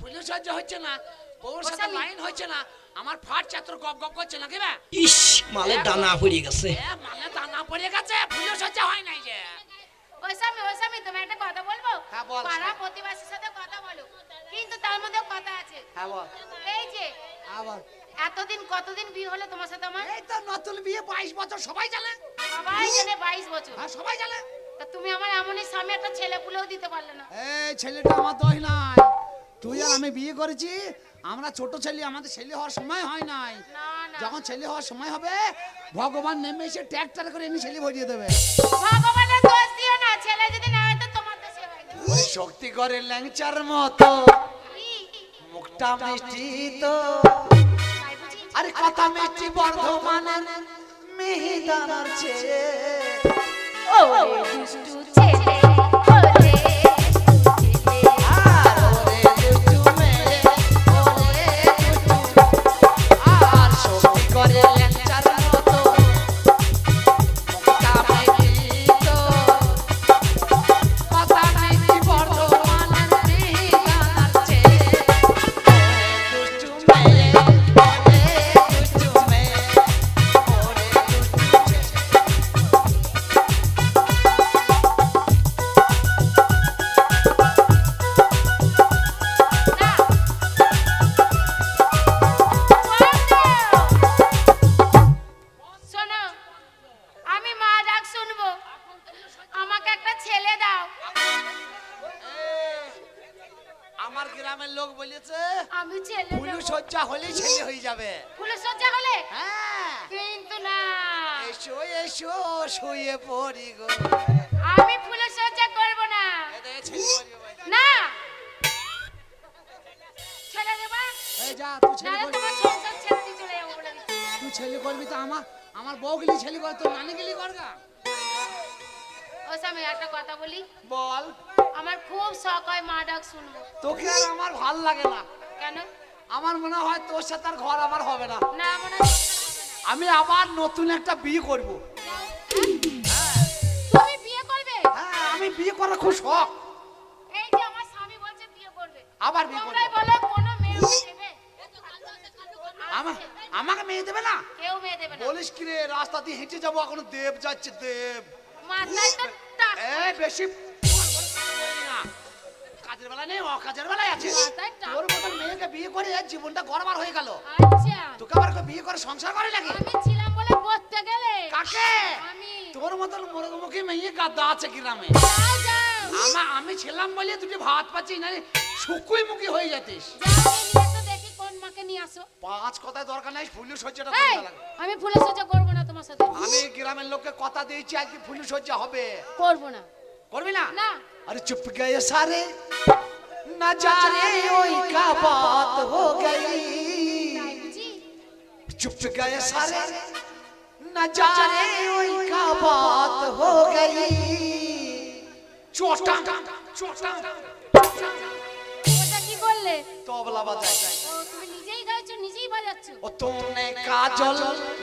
ফুলে সহ্য হচ্ছে না সাথে লাইন হচ্ছে না আমার ফাট চাত্র গপ গপ করছে বে? ইস মালের দানা পড়ে গেছে। এ, মানে দানা পড়ে গেছে ফুলে সহ্য হয় নাই যে। তুমি একটা কথা বলব? হ্যাঁ, বল। পাড়া প্রতিবাসীর সাথে কথা বলো। কিন্তু তার মধ্যে কথা আছে। হ্যাঁ বল। এই যে আবার এতদিন কতদিন বিয়ে হলো তোমার সাথে আমার? এই তো নতুন বিয়ে বাইশ বছর সবাই জানে। সবাই জানে বাইশ বছর। হ্যাঁ সবাই জানে। তা তুমি আমার এমনই স্বামী একটা ছেলে পুলেও দিতে পারলে না। এই ছেলেটা আমার দোষ নাই। তুই আর আমি বিয়ে করেছি আমরা ছোট ছেলে আমাদের ছেলে হওয়ার সময় হয় নাই যখন ছেলে হওয়ার সময় হবে ভগবান নেমে এসে ট্র্যাক্টর করে এনে ছেলে ভরিয়ে দেবে ভগবানের দোষ দিও না ছেলে যদি না হয় তো তোমার দোষে হয় না। ওই শক্তি করে ল্যাংচার মতো? মুখটা মিষ্টি তো? আরে কথা মিষ্টি বর্ধমানের মিহিদানার চেয়ে ওরে দুষ্টু ছেলে না! দেবা? এই যা তুই ছেলে নাহলে করবি। তোমার সংসার ছেড়ে দিয়ে চলে যাব বলে দিচ্ছি। তুই ছেলে করবি তো আমার আমার বউ গেলি ছেলে করে তোর নানি গেলি করগা ও স্বামী একটা কথা বলি বল। আমার খুব শখ হয় মা ডাক শুনব। তোকে আর আমার ভালো লাগে না। কেন? আমার মনে হয় তোর সাথে আর ঘর আমার হবে না। না মনে হয় আমি আবার নতুন একটা বিয়ে করব। তুমি বিয়ে করবে? হ্যাঁ আমি বিয়ে করার খুব শখ এই যে আমার স্বামী বলছে বিয়ে করবে আবার বিয়ে করব। বলো কোনো মেয়ে দেবে? আমা- আমাকে মেয়ে দেবে না? কেউ মেয়ে দেবে না। বলিস কি রে রাস্তা দিয়ে হেঁটে যাব এখন দেব যাচ্ছে দেব। মাথায় তো টাক। বেশি কাজের বেলা নেই অকাজের বেলায় আছে তোর মতন মেয়েকে বিয়ে করে জীবনটা গড়বার হয়ে গেল। আচ্ছা। তোকে আবার বিয়ে করে সংসার করে নাকি? আমি ছিলাম বলে পড়তে গেলে। কাকে? আমি। তোর মতন মুরগমুখী মেয়ে গাদা আছে গ্রামে। আমা আমি ছিলাম বলে দুটি ভাত পাচ্ছি না শুকুইমুখী হয়ে যাতিস। দেখি কোন নিয়ে আসো। পাঁচ কথা দরকার নাই ফুলের সজ্জাটা আমি ফুলের সজ্জা করব না তোমার সাথে। আমি গ্রামের লোককে কথা দিয়েছি আজকে ফুলের সজ্জা হবে। করব না। করবি না? না। আরে চুপ গয়ে সারে। না জানে ওই কা বাত হো গই চুপ গয়ে সারে। না জানে ওই কা বাত হো গই চোটা চোটা তবলা বাজায়। তুমি নিজেই গাইছো নিজেই বাজাচ্ছো। ও তুমি কাজল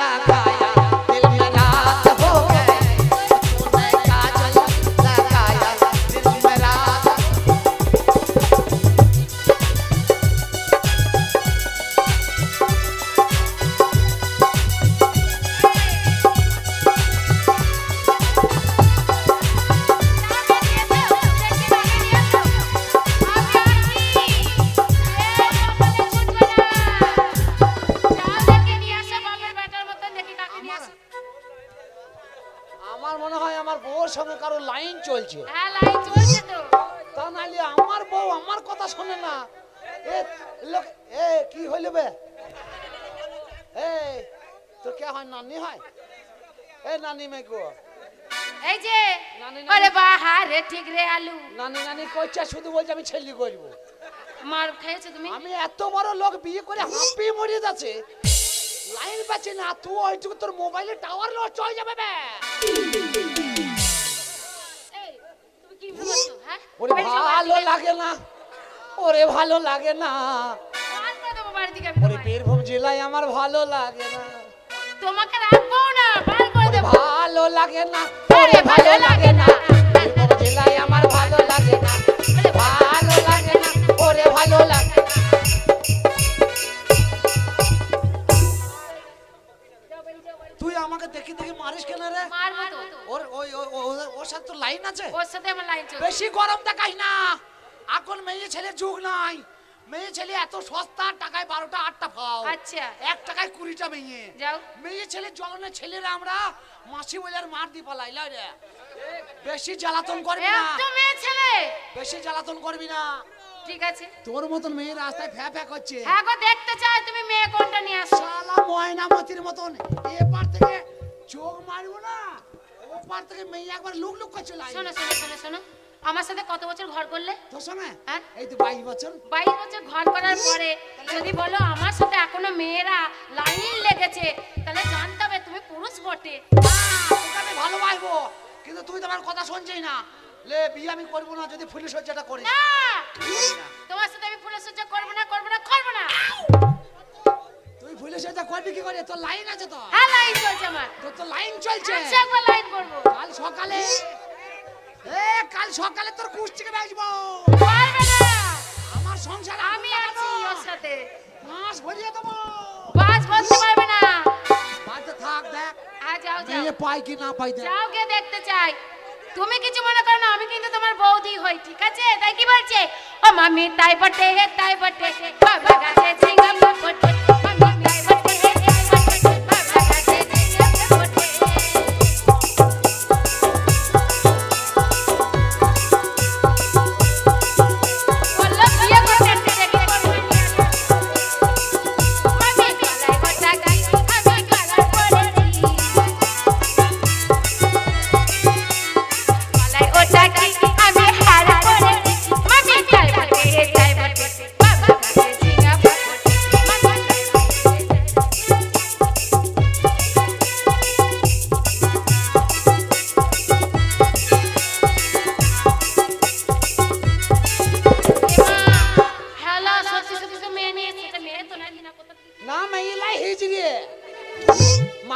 লাগায়া। হয়? নানি মে গো এই যে। আরে বাহারে ঠিক রে আলু। নানি নানি কইছে শুধু বলছে আমি ছেলে করব। মার খেয়েছো তুমি? আমি এত বড় লোক বিয়ে করে হাঁপিয়ে মরে যাচ্ছে। লাইন পাচ্ছি না তুই ওইটুকু তোর মোবাইলে টাওয়ার লস হয়ে যাবে বে। হ্যাঁ? ওরে ভালো লাগে না। ওরে ভালো লাগে না। ওরে বীরভূম জেলায় আমার ভালো লাগে না। তোমাকে রাখব না ভালো লাগে না ভালো লাগে না। আমার ভালো লাগে না। ভালো লাগে ওরে ভালো লাগে তুই আমাকে দেখি দেখি মারিস কেন রে? মারবো তো। ওর ওই ওর সাথে তো লাইন আছে? ওর সাথে আমার লাইন চলে বেশি গরম দেখাই না। এখন মেয়ে ছেলে যুগ নাই। মেয়ে ছেলে এত সস্তা টাকায় বারোটা আটটা পাও। আচ্ছা। এক টাকায় কুড়িটা মেয়ে। যাও। মেয়ে ছেলে জলনে ছেলেরা আমরা। মাসি বলে আর মার দি পালাই রে। বেশি জ্বালাতন করবি না। মেয়ে ছেলে। বেশি জ্বালাতন করবি না। ঠিক আছে। তোর মতন মেয়ে রাস্তায় ফ্যা ফ্যা করছে। হ্যাঁ গো দেখতে চাই তুমি মেয়ে কোনটা নিয়ে আসছো। শালা ময়নামতির মতন। এপার থেকে চোখ মারবো না। ওপার থেকে মেয়ে একবার লুক লুক করছে শোনো শোনো শোনো শোনো। আমার সাথে কত বছর ঘর করলে? তোর সঙ্গে? হ্যাঁ? এই তো বাইশ বছর। বাইশ বছর ঘর করার পরে যদি বলো আমার সাথে এখনও মেয়েরা লাইন লেগেছে তাহলে জানতে হবে তুমি পুরুষ বটে। তোকে আমি ভালোবাসবো কিন্তু তুই তো আমার কথা শুনছিস না। লে বিয়ে আমি করব না যদি এটা করিস। না! তোমার সাথে আমি ফুলে সহ্য করব না করব না করব না। তুই পুলিশ হচ্ছে করবি কি করে? তোর লাইন আছে তো। হ্যাঁ লাইন চলছে আমার। তোর তো লাইন চলছে। একবার লাইন করব। কাল সকালে এ কাল সকালে তোর কুষ্টিকে বেচবো পারবে না। আমার সংসার আমি আছি ওর সাথে। মাস ভরিয়ে দেবো। বাস বলতে পারবে না। বাড়িতে থাক দেখ। হ্যাঁ যাও যাও। মেয়ে পাই কি না পাই দেখ। যাও গিয়ে দেখতে চাই। তুমি কিছু মনে করো না আমি কিন্তু তোমার বৌদি হই ঠিক আছে? তাই কি বলছে? ও মামি তাই বটে হে তাই বটে বাবা গাছে ঝিঙ্গা বটে মামি তাই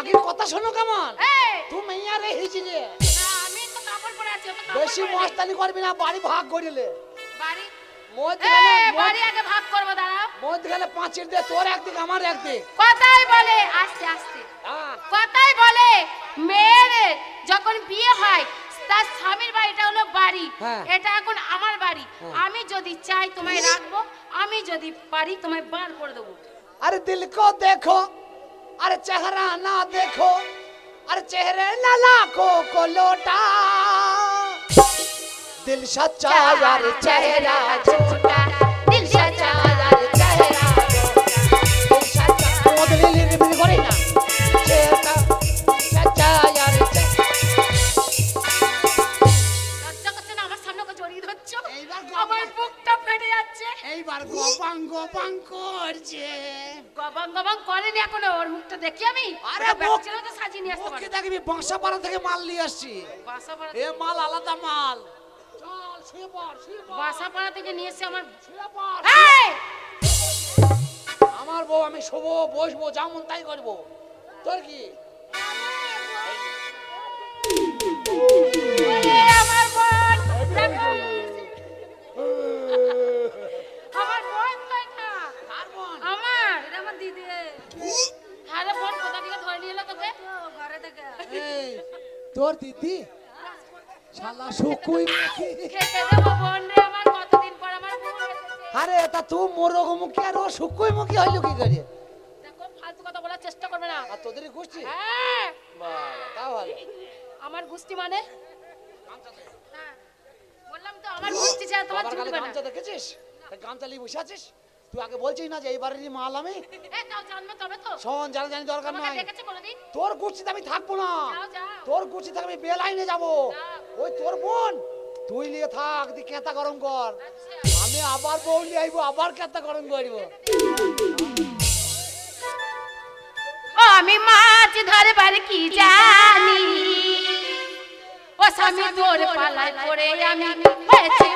বাকির কথা শোনো কেমন? তুমি বেশি করবি না বাড়ি ভাগ করিলে। কথাই বলে হ্যাঁ। যখন বিয়ে হয় তার স্বামীর হলো বাড়ি। হ্যাঁ। এটা এখন আমার বাড়ি। হ্যাঁ। আমি যদি চাই তোমায় রাখব আমি যদি পারি তোমায় বার করে দেবো। আরে দিল দেখো अरे चेहरा ना देखो, अरे चेहरे ना लाखो को लोटा। दिल सच्चा, यार चेहरा झूठा এইবার গোপাং গোপাং করছে। গবাং গবাং করেনি এখনও ওর মুখটা দেখি আমি? আরে ওটা তো সাজিয়ে নিয়ে আসতে পারো। দেখবি বাঁশাপাড়া থেকে মাল নিয়ে আসছি। বাসা পাড়া এ মাল আলাদা মাল। চল শুয়ে পড় শুয়ে পড়। থেকে নিয়ে এসে আমার শুয়ে পড়। এই! আমার বউ আমি শোবো বসবো যেমন তাই করব। তোর কি? এই, তোর দিদি? শালা শুকুই খেতে দেবো বোন রে আমার কতদিন পর আমার আরে তা তুই মোরগ মুখী আর ও শুকুই মুখী হইল কি করে? দেখো ফালতু কথা বলার চেষ্টা করবে না। আর তোদের গোষ্ঠী? হ্যাঁ। তা ভালো। আমার গুষ্টি মানে? হ্যাঁ, বললাম তো আমার গুষ্টি ছাড়া তোমার চলবে না। গামছা দেখেছিস? গামছা নিয়ে বসে আছিস? তুই আগে বলছিস না যে এইবারেরই মাল আমি? এ তাও জানবে তবে তো। শোন জানা জানি দরকার নাই। তোর গোষ্ঠীতে আমি থাকব না। যাও যাও। তোর গোষ্ঠী আমি বেলাইনে যাব। ওই তোর বোন। তুই নিয়ে থাক দি কেতা গরম কর। আচ্ছা। আমি আবার বউ নিয়ে আইবো আবার কেতা গরম করব। আমি মাছ ধরবার কি জানি? ও স্বামী তোর পালায় পড়ে আমি হয়েছে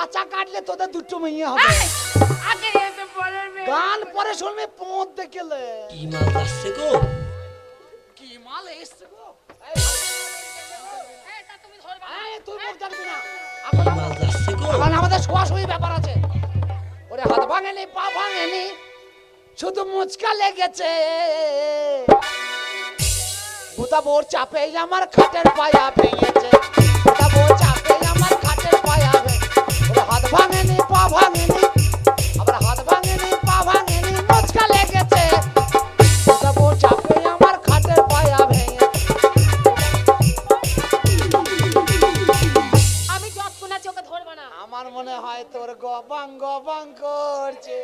পাচা কাটলে তোদের দুটো মেয়ে হবে। আগে এসে পরের মেয়ে। গান পরে শুনবি পোঁত দেখলে। কি মাল যাচ্ছে গো? কি মাল এসছে গো? তুই মুখ জানবি না। এখন আমাদের শোয়াশুয়ি ব্যাপার আছে। ওরে হাত ভাঙেনি পা ভাঙেনি শুধু মুচকা লেগেছে। বোর চাপে আমার খাটের পায়া ভেঙেছে। ভাঙেনি পা ভাঙেনি। আবার হাত ভাঙেনি পা ভাঙেনি মুচকা লেগেছে। চাপে আমার খাটের পায়া ভেঙে। আমি যতক্ষণ ওকে ধরবা না। আমার মনে হয় তোর গবাং গবাং করছে।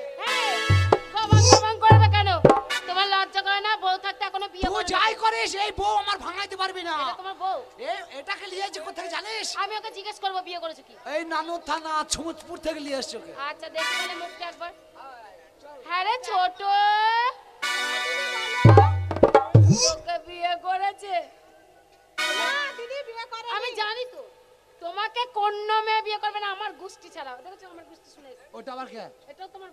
এই বউ আমার ভাঙাইতে পারবি না। এটা তোমার বউ? এ এটাকে লিয়েছে কোথায় জানিস? আমি ওকে জিজ্ঞেস করব বিয়ে করেছ কি? এই নানুর থানা ছুমুচপুর থেকে লিয়ে এসছে ওকে। আচ্ছা দেখি তাহলে মুখটা একবার। হ্যাঁ রে ছোট। ওকে বিয়ে করেছে। আমি জানি তো তোমাকে কোন মেয়ে বিয়ে করবে না আমার গোষ্ঠী ছাড়া। দেখেছ আমার গোষ্ঠী শুনে ওটা আবার কে? এটাও তোমার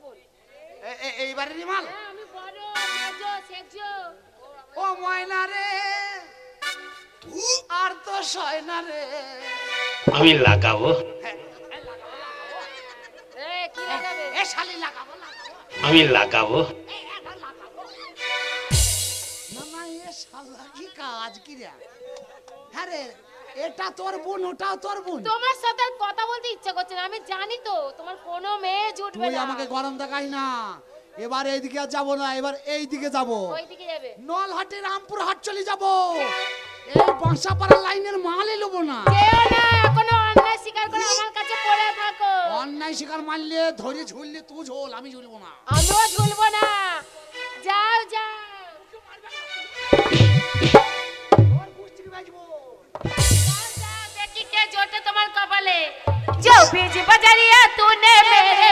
এ- এইবারে রিমাল? হ্যাঁ আমি বড় সেজো সেজো। ও ময়না রে আর তো সয় না রে। আমি লাগাবো। কি লাগাবে? এ শালি লাগাবো লাগাবো। আমি লাগাবো। কাজ কি রে? হ্যাঁ রে এটা তোর বোন ওটাও তোর বোন। তোমার সাথে আর কথা বলতে ইচ্ছা করছে না আমি জানি তো তোমার কোনো মেয়ে জুটবে তুই না। আমাকে গরম দেখাই না। এবার এইদিকে আর যাব না এবার এইদিকে যাব। নলহাটে রামপুর হাট চলে যাব। এই বাঁশাপাড়া লাইনের মালই লব না। এখন অন্যায় শিকার করে আমার কাছে পড়ে থাকো। অন্যায় শিকার মানলে ধরে ঝুললে তুই ঝোল আমি ঝুলবো না। আমিও ঝুলবো না। যাও যা দেখি কে তোমার কপালে। যাও বীজ বাজারিয়া তুনে মেরে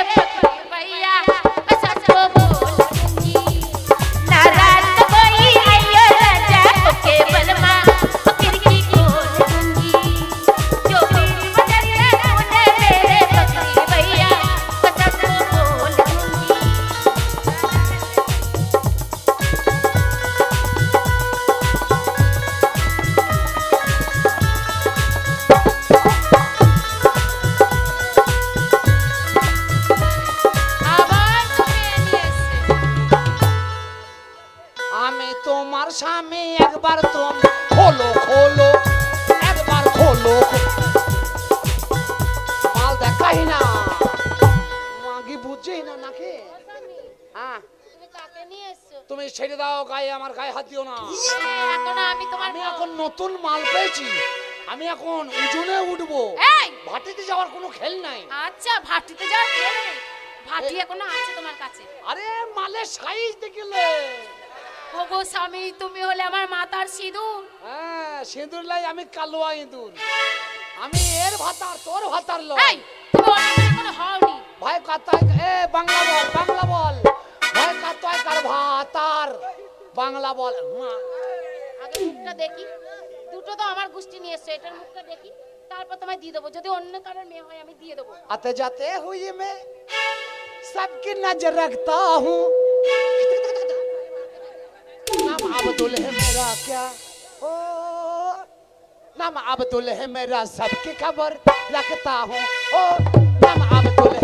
নতুন মাল পেয়েছি। আমি এখন উজনে উঠবো। এই! ভাটিতে যাওয়ার কোনো খেল নাই। আচ্ছা ভাটিতে যাও খেলে ভাটি এখনও আছে তোমার কাছে। আরে মালের সাইজ দেখিলে ওগো স্বামী তুমি হলে আমার মাতার সিঁদুর। হ্যাঁ সিঁদুর লাই আমি কালোয়া ইঁদুর। আমি এর ভাতার তোর ভাতার এই লয় তুমি এখনও হওনি। ভাই কাতায় এ বাংলা বল বাংলা বল। ভাই কাতায় কার ভাতার বাংলা বল। আগে মুখটা দেখি। দুটো তো আমার গোষ্ঠী নিয়ে এসছো এটার মুখটা দেখি তারপর তোমায় দিয়ে দেবো যদি অন্য কারোর মেয়ে হয় আমি দিয়ে দেবো आते जाते हुए मैं सबकी नजर रखता हूँ नाम अब्दुल है मेरा क्या ओ नाम अब्दुल है मेरा सबकी खबर रखता हूँ ओ नाम अब्दुल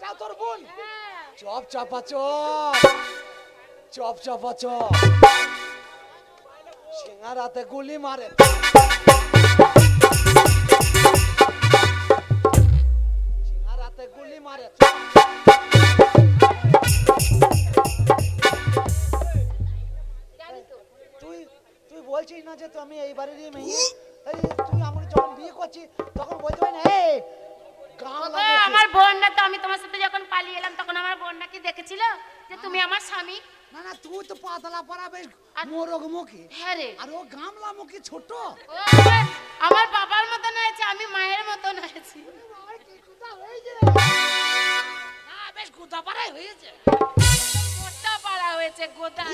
দেখি রে এটা তোর বোন চপ চাপা, চপ। Chop chop chop. মারে। গুলি মারে। তুই তুই বলছিস না যে আমি এই মেয়ে? তুই আমাকে যখন বিয়ে করছিস, তখন বলতে পারি না আমার বোনটা তো আমি তোমার সাথে যখন পালিয়ে এলাম তখন আমার বোনটা কি দেখেছিল যে তুমি আমার স্বামী? না না তুই তো পাতলা পড়া বেশ আর- মোরগ মুখী। হ্যাঁ রে। আর ও গামলা মুখী ছোট। আমার- বাবার মতন হয়েছে আমি মায়ের মতন হয়েছি। বেশ গুদা পাড়াই হয়েছে। মোটা পাড়া হয়েছে গোদা।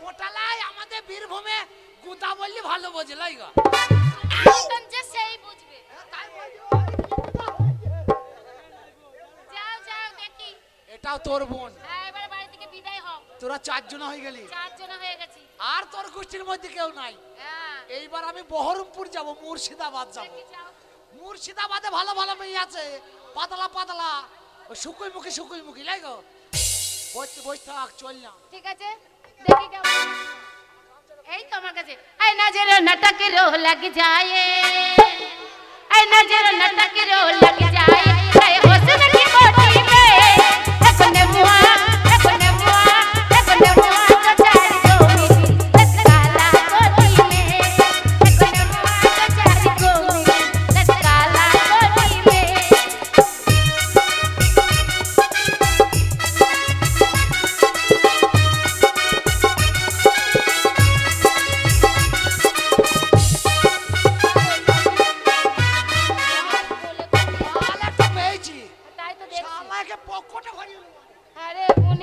মোটালাই আমাদের বীরভূমে গুদা বললি ভালো বোঝলাই গো। এখন সেই বুঝবে। যাও এটা তোর বোন। হ্যাঁ, তোরা চারজন হয়ে গেলি। আর তোর গোষ্ঠীর মধ্যে কেউ নাই। হ্যাঁ। এইবার আমি বহরমপুর যাব মুর্শিদাবাদ যাব। মুর্শিদাবাদে ভালো ভালো মেয়ে আছে পাতলা পাতলা। শুকুই মুখি শুকুই মুখি লাগো বসতে বসতে আগ চল না। ঠিক আছে? দেখি কেমন এই তো আমার কাছে। এই নাজের নাটক রো লাগ যায়। এই নাজের নাটক রো লাগ যায়। never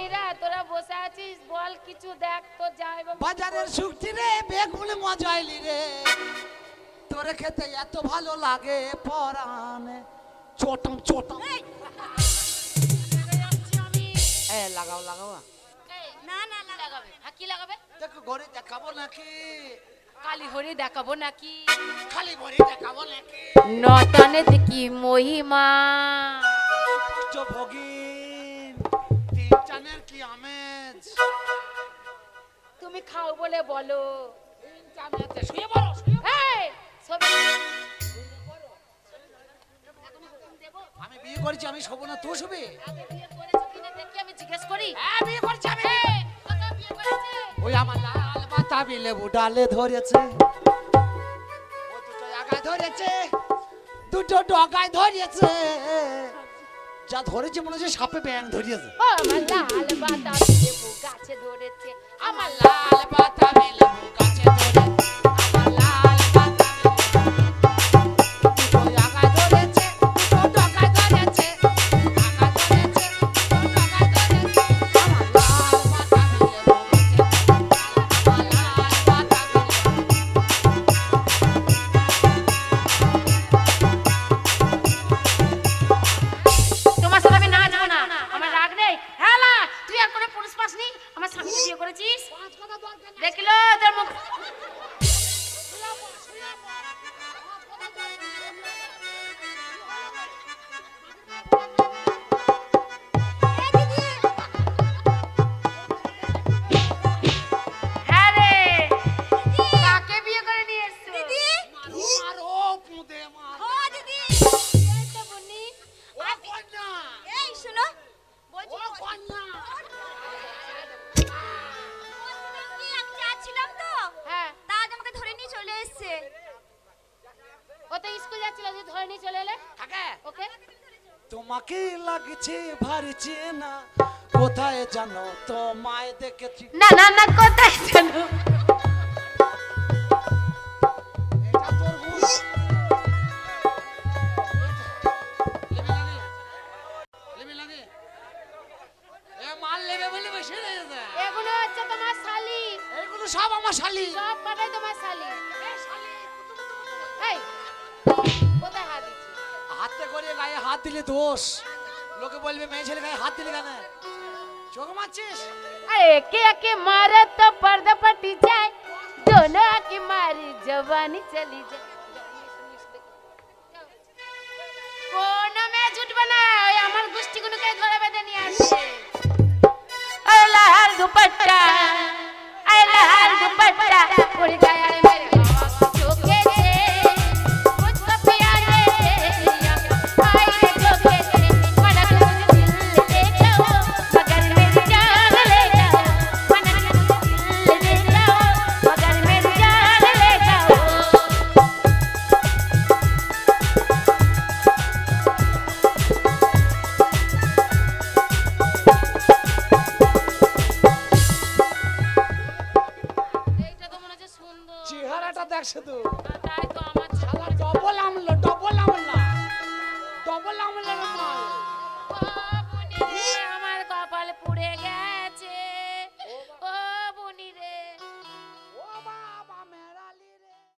আরে তোরা বসে আছিস বল কিছু দেখ তো যাই বাজারের শুকতি রে বেগুনে মজা আইলি রে। তোরে খেতে এত ভালো লাগে পরানে চটম চটম। এ লাগাও লাগাও। না না না লাগাবে। হ্যাঁ কি লাগাবে? দেখো ঘরে দেখাবো নাকি? কালী হরি দেখাবো নাকি? খালি ঘরে দেখাবো নাকি? নতনে দেখি মহিমা। ভগিন তিন চানের কি আমেজ? তুমি খাও বলে বলো। তিন শুয়ে পড়ো এই, ছবি আমি বিয়ে করেছি আমি শোবো না তুই শুবি? আগে বিয়ে করেছ কিনা দেখি আমি জিজ্ঞেস করি। হ্যাঁ বিয়ে করেছি আমি। এই, বিয়ে করেছে? ওই আমার লাল বাতাবি লেবু ডালে ধরেছে। ও দুটো আগায় ধরেছে দুটো ডগায় ধরেছে। যা ধরেছে মনে হচ্ছে সাপে ব্যাং ধরিয়েছে। আমার লাল বাতাবি লেবু গাছে ধরেছে। আমার লাল বাতাবি লেবু গাছে লাগছে ভারী চেনা কোথায় জানো তো মায় দেখেছি। না না না কোথায় জানো? সব আমার শালি। সব তোমার শালি। এই কোথায় দিচ্ছি হাতে করে গায়ে হাত দিলে দোষ। লোকে বলবে মেয়ে ছেলে গায়ে হাত দিলে কেন চোখ মারছিস अरे के के मारे तो पर्दा पटी जाए दोनों की मारी जवानी चली जाए কোন মেয়ে ঝুট বানায় আমার গোষ্ঠী গুলোকে ধরে বেঁধে নিয়ে আসছে আরে লাহার दुपट्टा आय लाल दुपट्टा